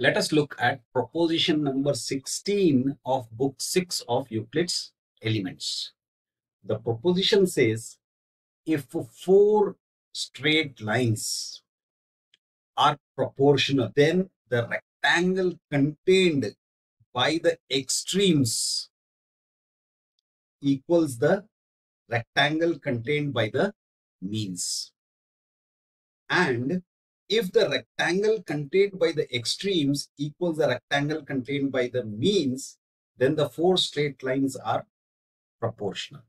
Let us look at proposition number 16 of book 6 of Euclid's Elements. The proposition says if four straight lines are proportional, then the rectangle contained by the extremes equals the rectangle contained by the means. And if the rectangle contained by the extremes equals the rectangle contained by the means, then the four straight lines are proportional.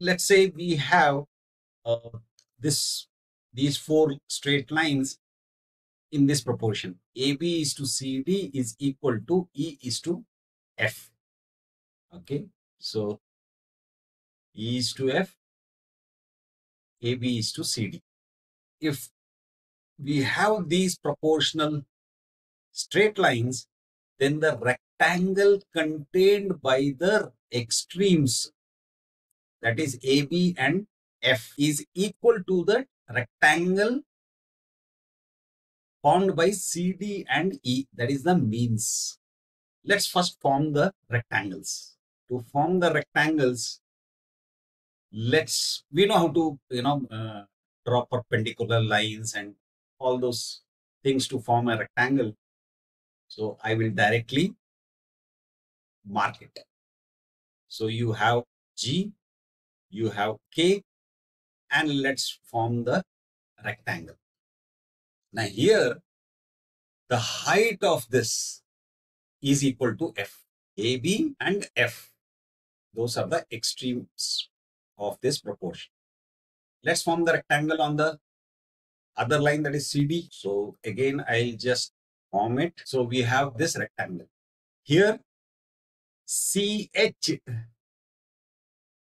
Let's say we have uh, this these four straight lines in this proportion. AB is to CD is equal to E is to F. Okay, so E is to F, AB is to CD. If we have these proportional straight lines, then the rectangle contained by the extremes, that is AB and F, is equal to the rectangle formed by CD and E, that is the means. Let's first form the rectangles. To form the rectangles, let's, we know how to, you know, uh, draw perpendicular lines and all those things to form a rectangle. So I will directly mark it. So you have G, you have K, and let's form the rectangle. Now here, the height of this is equal to F. AB and F. Those are the extremes of this proportion. Let's form the rectangle on the other line that is CD. So again, I'll just form it. So we have this rectangle. Here, CH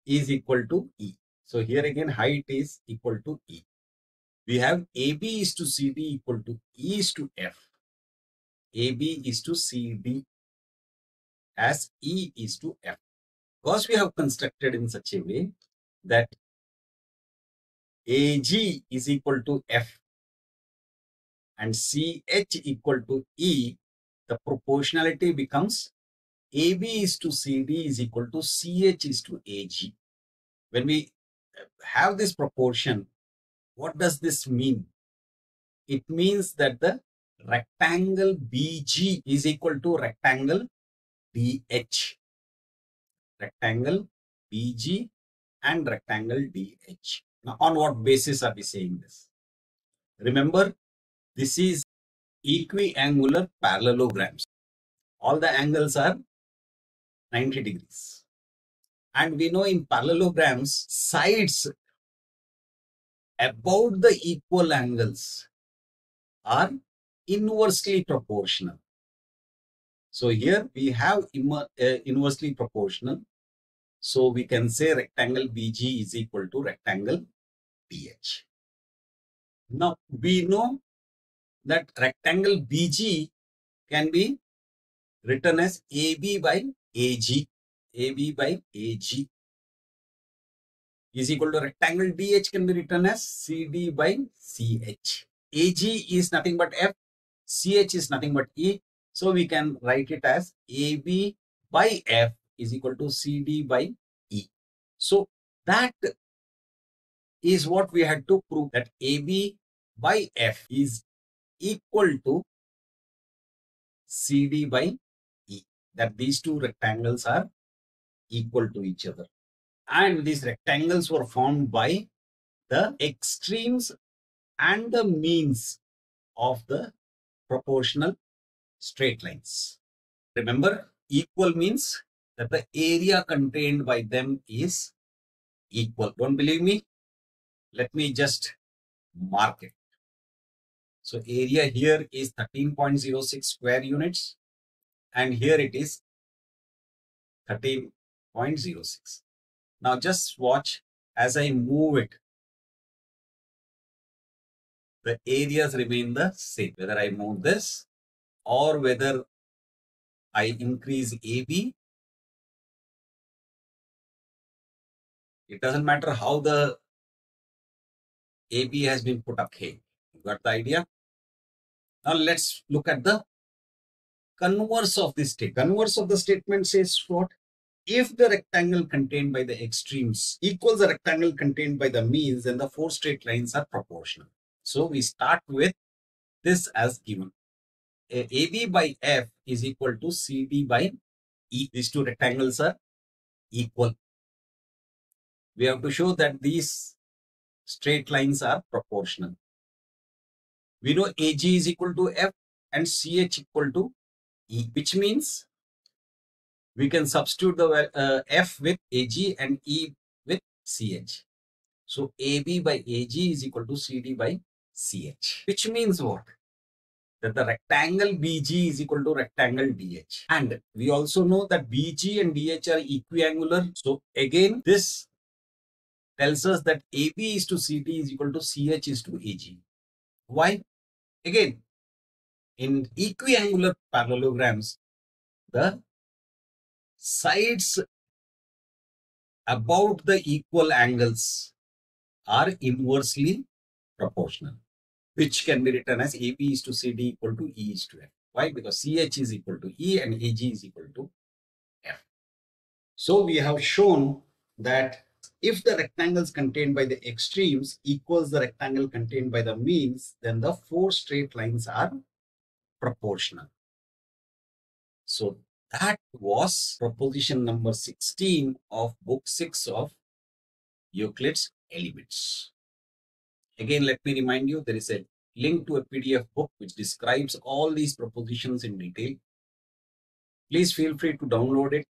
is equal to E. So here again, height is equal to E. We have AB is to CD equal to E is to F. AB is to CD as E is to F. Because we have constructed in such a way that AG is equal to F and CH equal to E, the proportionality becomes AB is to CD is equal to CH is to AG. When we have this proportion, what does this mean? It means that the rectangle BG is equal to rectangle DH. Rectangle BG and rectangle DH. Now, on what basis are we saying this? Remember, this is equiangular parallelograms. All the angles are 90 degrees. And we know in parallelograms, sides about the equal angles are inversely proportional. So here we have uh, inversely proportional. So we can say rectangle BG is equal to rectangle BH. Now we know that rectangle BG can be written as AB by AG. AB by AG is equal to rectangle DH can be written as CD by CH. AG is nothing but F, CH is nothing but E. So we can write it as AB by F is equal to CD by E. So that is what we had to prove that AB by F is equal to CD by E. That these two rectangles are equal to each other. And these rectangles were formed by the extremes and the means of the proportional straight lines. Remember, equal means that the area contained by them is equal. Don't believe me? Let me just mark it. So area here is 13.06 square units and here it is 13.06. Now just watch as I move it. The areas remain the same. Whether I move this or whether I increase AB. It doesn't matter how the AB has been put up here. You got the idea? Now let's look at the converse of this statement. Converse of the statement says what? If the rectangle contained by the extremes equals the rectangle contained by the means, then the four straight lines are proportional. So we start with this as given. AB by F is equal to CD by E. These two rectangles are equal. We have to show that these straight lines are proportional. We know AG is equal to F and CH equal to E, which means we can substitute the uh, F with AG and E with CH. So AB by AG is equal to CD by CH, which means what? That the rectangle BG is equal to rectangle DH. And we also know that BG and DH are equiangular. So again, this tells us that AB is to CD is equal to CH is to AG. Why? Again, in equiangular parallelograms, the sides about the equal angles are inversely proportional, which can be written as AB is to CD equal to E is to F. Why? Because CH is equal to E and AG is equal to F. So we have shown that if the rectangles contained by the extremes equals the rectangle contained by the means, then the four straight lines are proportional. So that was proposition number 16 of book 6 of Euclid's Elements. Again, let me remind you, there is a link to a PDF book which describes all these propositions in detail. Please feel free to download it,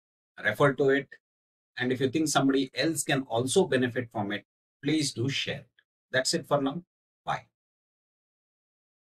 refer to it, and if you think somebody else can also benefit from it, please do share it. That's it for now.